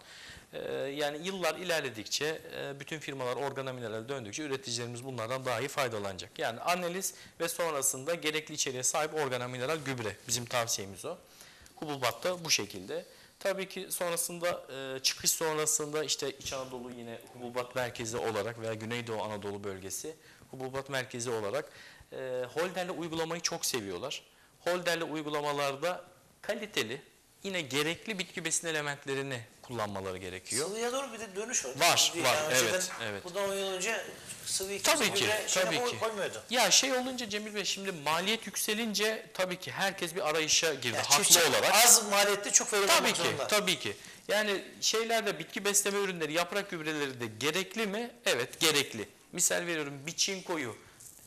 Ee, yani yıllar ilerledikçe e, bütün firmalar organa mineral döndükçe üreticilerimiz bunlardan daha iyi faydalanacak. Yani analiz ve sonrasında gerekli içeriğe sahip organa mineral gübre bizim tavsiyemiz o. Hububat da bu şekilde. Tabii ki sonrasında e, çıkış sonrasında işte İç Anadolu yine hububat merkezi olarak veya Güneydoğu Anadolu bölgesi hububat merkezi olarak e, Holder'le uygulamayı çok seviyorlar. Holder'le uygulamalarda kaliteli yine gerekli bitki besin elementlerini kullanmaları gerekiyor. Sıvıya doğru bir de dönüş var. Var, Yani var, önceden evet, evet. Bundan 10 yıl önce sıvıyı Tabii ki, tabii ki. koymuyordu. Ya şey olunca Cemil Bey şimdi maliyet yükselince tabii ki herkes bir arayışa girdi Yani haklı çiftçi olarak. Az maliyette çok verim Tabii ki, zorunda. tabii ki. Yani şeylerde bitki besleme ürünleri, yaprak gübreleri de gerekli mi? Evet, gerekli. Misal veriyorum bir çinkoyu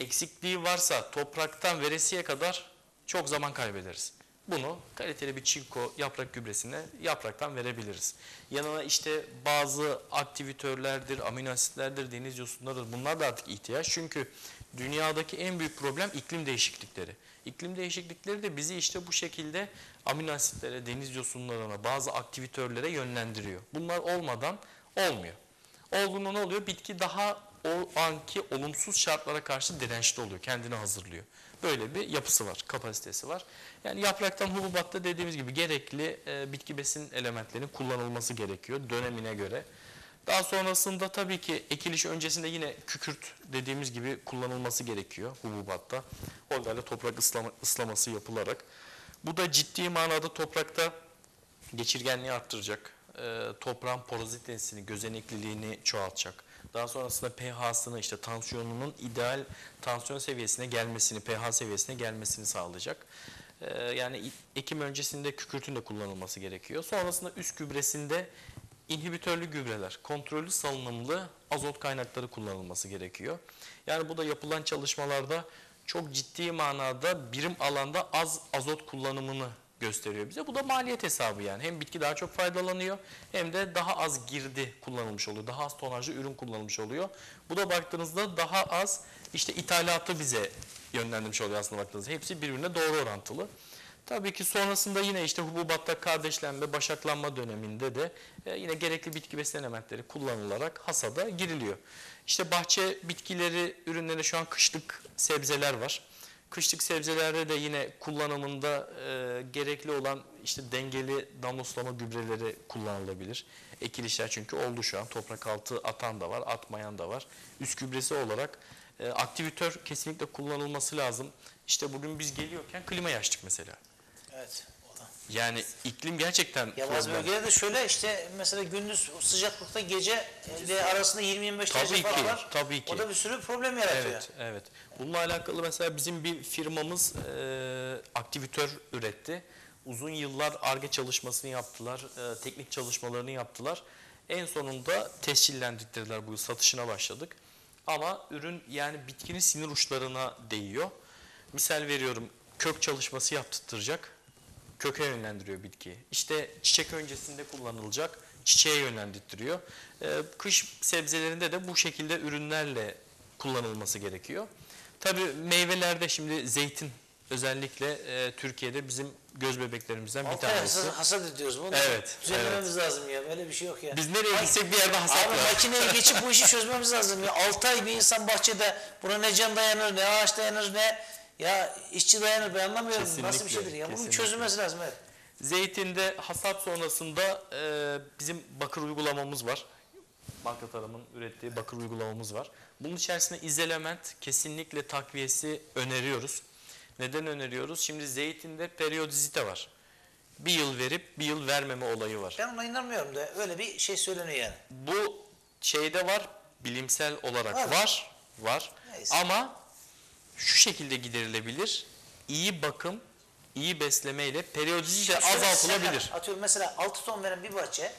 eksikliği varsa topraktan veresiye kadar çok zaman kaybederiz. Bunu kaliteli bir çinko yaprak gübresine yapraktan verebiliriz. Yanına işte bazı aktivitörlerdir, amino asitlerdir, deniz yosunlarıdır. Bunlar da artık ihtiyaç. Çünkü dünyadaki en büyük problem iklim değişiklikleri. İklim değişiklikleri de bizi işte bu şekilde amino asitlere, deniz yosunlarına, bazı aktivitörlere yönlendiriyor. Bunlar olmadan olmuyor. Olduğunda ne oluyor? Bitki daha o anki olumsuz şartlara karşı dirençli oluyor, kendini hazırlıyor. Böyle bir yapısı var, kapasitesi var. Yani yapraktan hububatta dediğimiz gibi gerekli e, bitki besin elementlerinin kullanılması gerekiyor dönemine göre. Daha sonrasında tabii ki ekiliş öncesinde yine kükürt dediğimiz gibi kullanılması gerekiyor hububatta. Orada toprak ıslama, ıslaması yapılarak. Bu da ciddi manada toprakta geçirgenliği arttıracak. E, toprağın porozitesini, gözenekliliğini çoğaltacak. Daha sonrasında pH'sını işte tansiyonunun ideal tansiyon seviyesine gelmesini, pH seviyesine gelmesini sağlayacak. E, yani ekim öncesinde kükürtün de kullanılması gerekiyor. Sonrasında üst gübresinde inhibitörlü gübreler, kontrollü salınımlı azot kaynakları kullanılması gerekiyor. Yani bu da yapılan çalışmalarda çok ciddi manada birim alanda az azot kullanımını gösteriyor bize. Bu da maliyet hesabı yani. Hem bitki daha çok faydalanıyor hem de daha az girdi kullanılmış oluyor. Daha az tonajlı ürün kullanılmış oluyor. Bu da baktığınızda daha az işte ithalatı bize yönlendirmiş oluyor aslında baktığınızda. Hepsi birbirine doğru orantılı. Tabii ki sonrasında yine işte hububatta kardeşlenme, başaklanma döneminde de e, yine gerekli bitki besin elementleri kullanılarak hasada giriliyor. İşte bahçe bitkileri ürünlerinde şu an kışlık sebzeler var. Kışlık sebzelerde de yine kullanımında e, gerekli olan işte dengeli damloslama gübreleri kullanılabilir. Ekilişler çünkü oldu şu an. Toprak altı atan da var, atmayan da var. Üst gübresi olarak e, aktivitör kesinlikle kullanılması lazım. İşte bugün biz geliyorken klima açtık mesela. Evet. Yani iklim gerçekten Yalnız problem. bölgede de şöyle işte mesela gündüz sıcaklıkta gece de arasında 20-25 derece ki, var. tabii ki. O da bir sürü problem yaratıyor. Evet, evet. Bununla alakalı mesela bizim bir firmamız e, aktivitör üretti. Uzun yıllar ARGE çalışmasını yaptılar, e, teknik çalışmalarını yaptılar. En sonunda tescillendirdiler bu yıl satışına başladık. ama ürün yani bitkinin sinir uçlarına değiyor. Misal veriyorum kök çalışması yaptırtacak. Köke yönlendiriyor bitkiyi. İşte çiçek öncesinde kullanılacak. Çiçeğe yönlendirtiyor. Ee, kış sebzelerinde de bu şekilde ürünlerle kullanılması gerekiyor. Tabii meyvelerde şimdi zeytin özellikle e, Türkiye'de bizim göz bebeklerimizden bir Altı tanesi. hasat, hasat ediyoruz. Bunu Evet, düzenlememiz lazım ya. Böyle bir şey yok ya. Biz nereye gitsek bir yerde hasat Abi makineye geçip bu işi çözmemiz lazım. Ya 6 ay bir insan bahçede buna ne can dayanır, ne ağaç dayanır, ne ya işçi dayanır ben anlamıyorum. Nasıl bir Kesinlikle, şeydir ya? Bunun kesinlikle. çözülmesi lazım evet. Zeytinde hasat sonrasında e, bizim bakır uygulamamız var. Banka Tarım'ın ürettiği bakır uygulamamız var. Bunun içerisinde izelement kesinlikle takviyesi öneriyoruz. Neden öneriyoruz? Şimdi zeytinde periyodizite var. Bir yıl verip bir yıl vermeme olayı var. Ben ona inanmıyorum da öyle bir şey söyleniyor yani. Bu şeyde var, bilimsel olarak Var var, var. Neyse. Ama şu şekilde giderilebilir. İyi bakım, iyi besleme ile periyodizite azaltılabilir. sen Atıyorum mesela 6 ton veren bir bahçe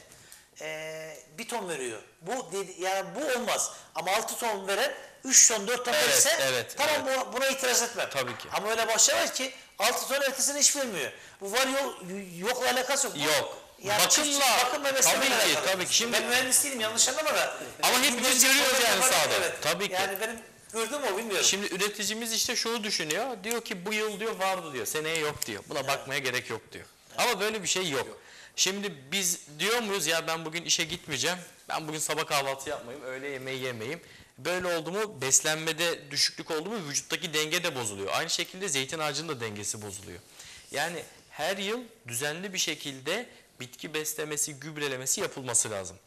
eee 1 ton veriyor. Bu yani bu olmaz. Ama 6 ton veren 3 ton 4 ton Evet, verirse evet, tamam evet. Buna, buna itiraz etmem. Tabii ki. Ama öyle bahçe var ki 6 ton ertesini hiç vermiyor. Bu var yok yokla alakası yok. Yok. Yani Bakımla, bakım ve tabii ki, alakalı. tabii ki. Şimdi- ben mühendis değilim yanlış anlama da. Ama hepimiz görüyoruz yani sahada. Tabii ki. Yani benim gördüğüm o bilmiyorum. Şimdi üreticimiz işte şunu düşünüyor. Diyor ki bu yıl diyor vardı diyor. Seneye yok diyor. Buna bakmaya gerek yok diyor. Ama böyle bir şey yok. Şimdi biz diyor muyuz ya ben bugün işe gitmeyeceğim. Ben bugün sabah kahvaltı yapmayayım. Öğle yemeği yemeyeyim. Böyle oldu mu beslenmede düşüklük oldu mu vücuttaki denge de bozuluyor. Aynı şekilde zeytin ağacının da dengesi bozuluyor. Yani her yıl düzenli bir şekilde bitki beslemesi, gübrelemesi yapılması lazım.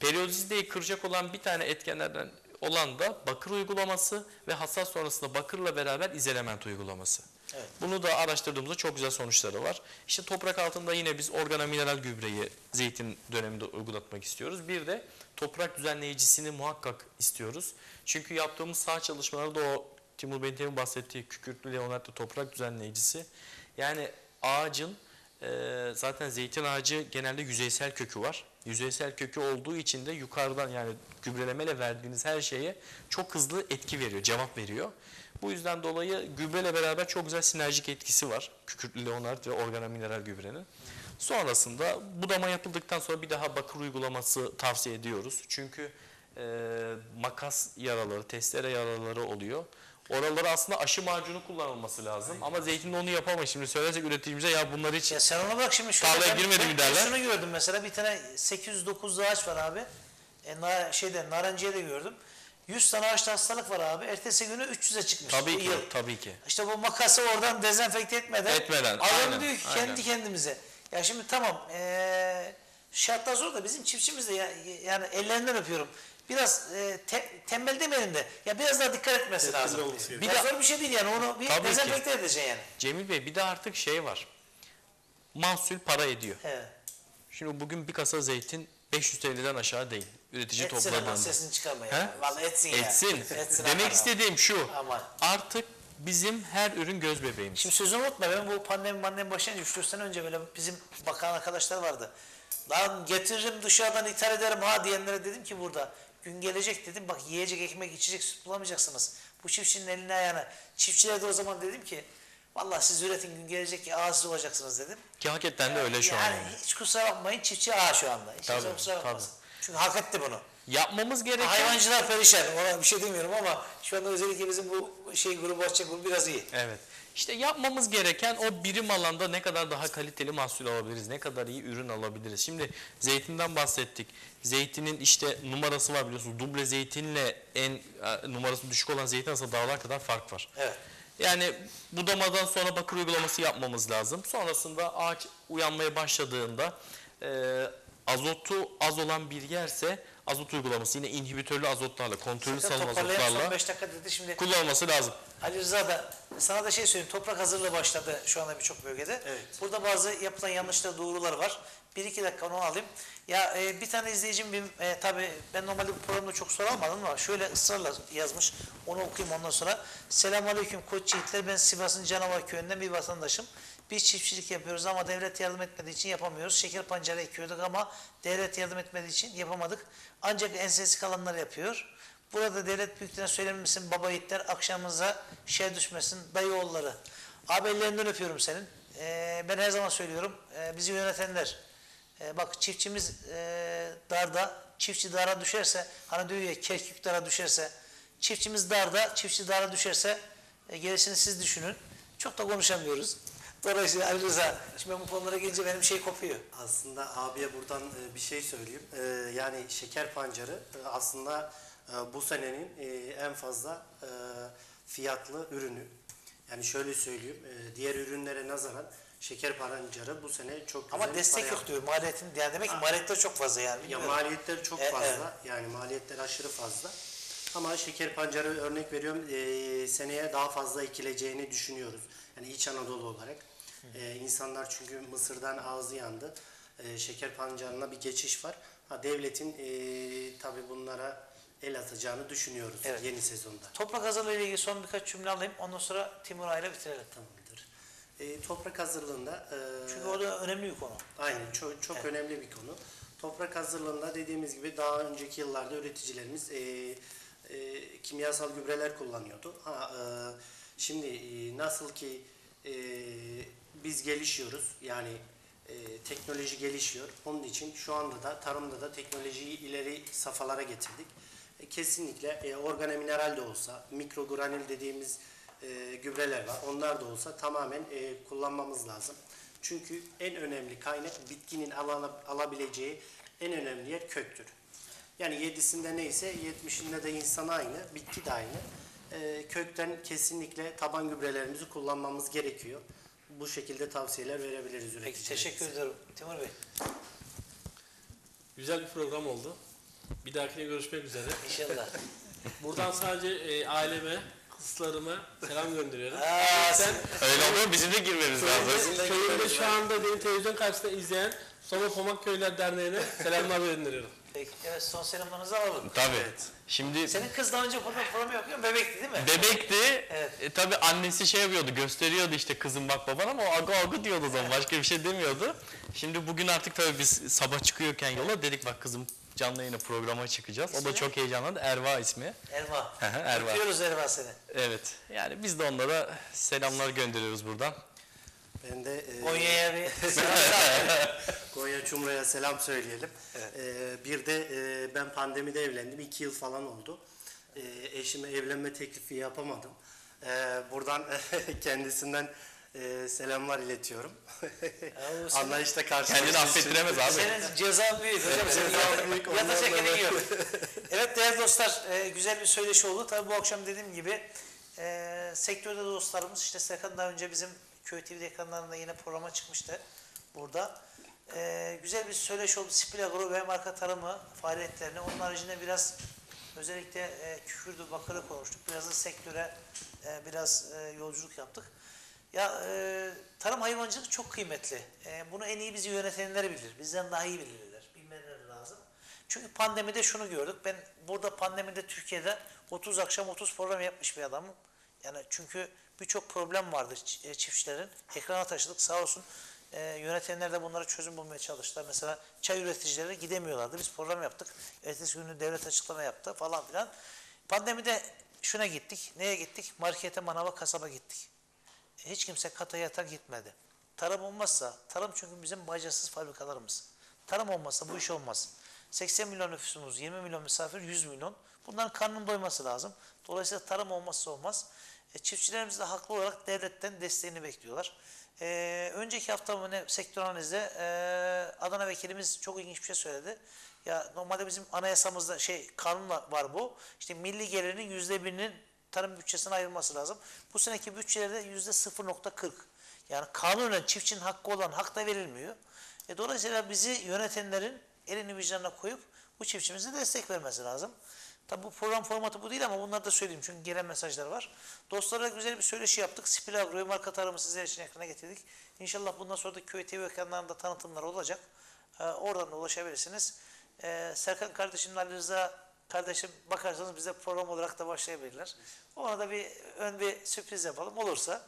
Periyodiziteyi kıracak olan bir tane etkenlerden olan da bakır uygulaması ve hasat sonrasında bakırla beraber izelement uygulaması. Evet. Bunu da araştırdığımızda çok güzel sonuçları var. İşte toprak altında yine biz organomineral gübreyi zeytin döneminde uygulatmak istiyoruz. Bir de toprak düzenleyicisini muhakkak istiyoruz. Çünkü yaptığımız saha çalışmalarda o Timur Bey'in bahsettiği kükürtlü leonardlı toprak düzenleyicisi yani ağacın e, zaten zeytin ağacı genelde yüzeysel kökü var. Yüzeysel kökü olduğu için de yukarıdan yani gübrelemeyle verdiğiniz her şeye çok hızlı etki veriyor, cevap veriyor. Bu yüzden dolayı gübreyle beraber çok güzel sinerjik etkisi var. Kükürtlü leonard ve organomineral gübrenin. Sonrasında budama yapıldıktan sonra bir daha bakır uygulaması tavsiye ediyoruz. Çünkü e, makas yaraları, testere yaraları oluyor. Oralara aslında aşı macunu kullanılması lazım. Ama zeytinde onu yapamayız. Şimdi söylersek üreticimize ya bunları hiç Ya sen ona bak şimdi şöyle Tarlaya girmedi mi derler? Şunu gördüm mesela bir tane 809 ağaç var abi. E, na, şeyde Narenciye de gördüm. 100 tane ağaçta hastalık var abi. Ertesi günü 300'e çıkmış. tabii ki, yıl. tabii ki. İşte bu makası oradan dezenfekte etmeden, Etmeden, aynen, diyor ki aynen. kendi kendimize. Ya şimdi tamam eee şartlar zor da bizim çiftçimiz de ya, yani ellerinden öpüyorum. Biraz e, te, tembel demeyelim de ya biraz daha dikkat etmesi Tedbirli lazım. olması Bir gerekiyor. zor bir şey değil yani onu bir dezenfekte edeceksin yani. Cemil Bey bir de artık şey var. Mahsul para ediyor. Evet. Şimdi bugün bir kasa zeytin 500 TL'den aşağı değil. Üretici Etsin topladığında. sesini çıkarma ya. Vallahi etsin, ya. Etsin. Etsin Demek istediğim şu. Aman. Artık bizim her ürün göz bebeğimiz. Şimdi sözümü unutma ben bu pandemi pandemi başlayınca 3-4 sene önce böyle bizim bakan arkadaşlar vardı. Lan getiririm dışarıdan ithal ederim ha diyenlere dedim ki burada gün gelecek dedim bak yiyecek ekmek içecek süt bulamayacaksınız. Bu çiftçinin eline ayağına. Çiftçilere de o zaman dedim ki vallahi siz üretin gün gelecek ki ağaçsız olacaksınız dedim. Ki hakikaten de öyle şu yani an. hiç kusura bakmayın çiftçi ağa şu anda. Hiç Tabii, kusura bakmasın. tabii. Çünkü hak etti bunu. Yapmamız gereken Hayvancılar perişan. Ona bir şey demiyorum ama şu anda özellikle bizim bu şey grubu bahçe grubu biraz iyi. Evet. İşte yapmamız gereken o birim alanda ne kadar daha kaliteli mahsul alabiliriz, ne kadar iyi ürün alabiliriz. Şimdi zeytinden bahsettik. Zeytinin işte numarası var biliyorsunuz. Duble zeytinle en e, numarası düşük olan zeytin arasında dağlar kadar fark var. Evet. Yani budamadan sonra bakır uygulaması yapmamız lazım. Sonrasında ağaç uyanmaya başladığında e, azotu az olan bir yerse azot uygulaması yine inhibitörlü azotlarla, kontrollü salım azotlarla 5 dakika dedi şimdi. kullanılması lazım. Ali Rıza da sana da şey söyleyeyim. Toprak hazırlığı başladı şu anda birçok bölgede. Evet. Burada bazı yapılan yanlışlar, doğrular var. Bir iki dakika onu alayım. Ya e, bir tane izleyicim bir e, tabii ben normalde bu programda çok soru almadım ama şöyle ısrarla yazmış. Onu okuyayım ondan sonra. Selamünaleyküm koç yiğitler. Ben Sivas'ın Canavar köyünden bir vatandaşım. Biz çiftçilik yapıyoruz ama devlet yardım etmediği için yapamıyoruz. Şeker pancarı ekiyorduk ama devlet yardım etmediği için yapamadık. Ancak ensesi kalanlar yapıyor. Burada devlet büyüklerine söyler misin baba yiğitler akşamınıza şey düşmesin dayı oğulları. Abi ellerinden öpüyorum senin. Ee, ben her zaman söylüyorum ee, bizi yönetenler. ee, bak çiftçimiz ee, darda, çiftçi dara düşerse hani diyor ya kerkük dara düşerse çiftçimiz darda, çiftçi dara düşerse e, gerisini siz düşünün. Çok da konuşamıyoruz. Dolayısıyla Ali Rıza, şimdi ben bu konulara gelince benim şey kopuyor. Aslında abiye buradan e, bir şey söyleyeyim. E, Yani şeker pancarı e, aslında bu senenin en fazla fiyatlı ürünü. Yani şöyle söyleyeyim, diğer ürünlere nazaran şeker pancarı bu sene çok güzel Ama destek yok diyor. Maliyetin, yani demek ki maliyetler çok fazla yani. Ya maliyetler çok E, fazla. evet. Yani maliyetler aşırı fazla. Ama şeker pancarı örnek veriyorum e, seneye daha fazla ekileceğini düşünüyoruz. Yani İç Anadolu olarak. E, insanlar çünkü Mısır'dan ağzı yandı. E, şeker pancarına bir geçiş var. Ha devletin e, tabii bunlara el atacağını düşünüyoruz Evet. yeni sezonda. Toprak hazırlığı ile ilgili son birkaç cümle alayım. Ondan sonra Timur Ay'la bitirelim. Tamamdır. E, toprak hazırlığında e, Çünkü o da önemli bir konu. Aynen çok çok önemli bir konu. Toprak hazırlığında dediğimiz gibi daha önceki yıllarda üreticilerimiz e, e, kimyasal gübreler kullanıyordu. Ha, e, şimdi e, nasıl ki e, biz gelişiyoruz yani e, teknoloji gelişiyor. Onun için şu anda da tarımda da teknolojiyi ileri safhalara getirdik. E, kesinlikle e, organomineral de olsa, mikrogranül dediğimiz e, gübreler var. Onlar da olsa tamamen e, kullanmamız lazım. Çünkü en önemli kaynak bitkinin alana, alabileceği en önemli yer köktür. Yani yedisinde neyse yetmişinde de insan aynı, bitki de aynı. E, kökten kesinlikle taban gübrelerimizi kullanmamız gerekiyor. Bu şekilde tavsiyeler verebiliriz Peki teşekkür ediyorum Timur Bey. Güzel bir program oldu. Bir dahakine görüşmek üzere. İnşallah. Buradan sadece e, aileme, kızlarıma selam gönderiyorum. Aa, Sen Öyle oluyor bizim de girmemiz lazım. köyümde, köyümde şu anda beni televizyon karşısında izleyen Soma Pomak Köyler Derneği'ne selamlar gönderiyorum. Peki, evet son selamlarınızı alalım. Tabii. Şimdi Senin kız daha önce burada program yapıyor, bebekti değil mi? bebekti. Evet. E, tabii annesi şey yapıyordu, gösteriyordu işte kızım bak baban ama o agı agı diyordu o zaman. Başka bir şey demiyordu. Şimdi bugün artık tabii biz sabah çıkıyorken yola dedik bak kızım canlı yayına programa çıkacağız. O İsmi da ne? çok heyecanlandı. Erva ismi. Erva. Erva. Öpüyoruz Erva seni. Evet. Yani biz de onlara selamlar gönderiyoruz buradan. Ben de e, Konya'ya bir Konya Çumra'ya selam söyleyelim. Ee, bir de e, ben pandemide evlendim. iki yıl falan oldu. Ee, eşime evlenme teklifi yapamadım. Ee, buradan kendisinden e, selamlar iletiyorum. senin- Anlayışla karşı. Kendini affettiremez abi. Senin cezan büyük hocam. Cezan büyük, Yatacak yerin yok. Evet değerli dostlar e, güzel bir söyleşi oldu. Tabii bu akşam dediğim gibi e, sektörde dostlarımız işte Serkan daha önce bizim Köy TV ekranlarında yine programa çıkmıştı burada. E, güzel bir söyleşi oldu. Spil Agro ve marka tarımı faaliyetlerini. Onun haricinde biraz özellikle e, küfürdü, bakırı konuştuk. Biraz da sektöre e, biraz e, yolculuk yaptık. Ya e, tarım hayvancılık çok kıymetli. E, bunu en iyi bizi yönetenler bilir. Bizden daha iyi bilirler. Bilmeleri lazım. Çünkü pandemide şunu gördük. Ben burada pandemide Türkiye'de 30 akşam 30 program yapmış bir adamım. Yani çünkü birçok problem vardı e, çiftçilerin. Ekrana taşıdık sağ olsun. E, yönetenler de bunlara çözüm bulmaya çalıştılar. Mesela çay üreticileri gidemiyorlardı. Biz program yaptık. Ertesi günü devlet açıklama yaptı falan filan. Pandemide şuna gittik. Neye gittik? Markete, manava, kasaba gittik. Hiç kimse kata yatak gitmedi. Tarım olmazsa, tarım çünkü bizim bacasız fabrikalarımız. Tarım olmazsa bu iş olmaz. 80 milyon nüfusumuz, 20 milyon misafir, 100 milyon. Bunların karnının doyması lazım. Dolayısıyla tarım olmazsa olmaz. E, çiftçilerimiz de haklı olarak devletten desteğini bekliyorlar. E, önceki hafta mı ne sektör analizde e, Adana vekilimiz çok ilginç bir şey söyledi. Ya normalde bizim anayasamızda şey kanunla var bu. İşte milli gelirin yüzde birinin tarım bütçesine ayrılması lazım. Bu seneki bütçelerde yüzde 0.40. Yani kanunen çiftçinin hakkı olan hak da verilmiyor. E, dolayısıyla bizi yönetenlerin elini vicdanına koyup bu çiftçimize destek vermesi lazım. Tabi bu program formatı bu değil ama bunları da söyleyeyim çünkü gelen mesajlar var. Dostlara güzel bir söyleşi yaptık. Spil Agro'yu marka tarımı sizler için ekrana getirdik. İnşallah bundan sonra da köy TV ekranlarında tanıtımlar olacak. Ee, oradan da ulaşabilirsiniz. Ee, Serkan kardeşim, Ali Rıza kardeşim bakarsanız bize program olarak da başlayabilirler. Ona da bir ön bir sürpriz yapalım. Olursa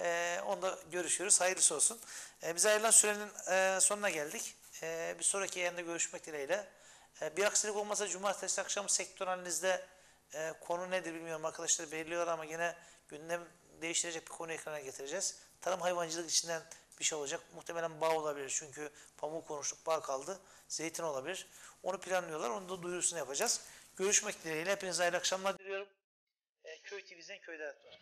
e, onda görüşürüz. Hayırlısı olsun. E, bize ayrılan sürenin e, sonuna geldik. E, bir sonraki yayında görüşmek dileğiyle. E, bir aksilik olmasa cumartesi akşamı sektör analizde e, konu nedir bilmiyorum arkadaşlar belirliyorlar ama yine gündem değiştirecek bir konu ekrana getireceğiz. Tarım hayvancılık içinden bir şey olacak. Muhtemelen bağ olabilir çünkü pamuk konuştuk bağ kaldı. Zeytin olabilir. Onu planlıyorlar. Onu da duyurusunu yapacağız. Görüşmek dileğiyle. Hepinize hayırlı akşamlar diliyorum. E, Köy TV'den köyde hayat var.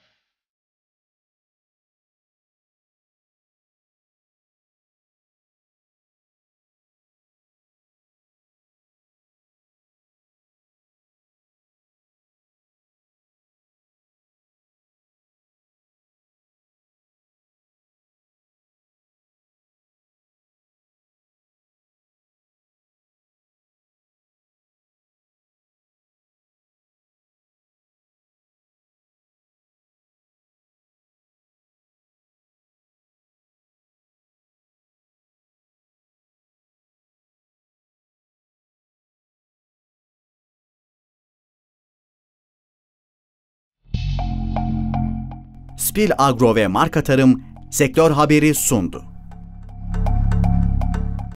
Spil Agro ve Marka Tarım sektör haberi sundu.